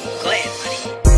Glad Money.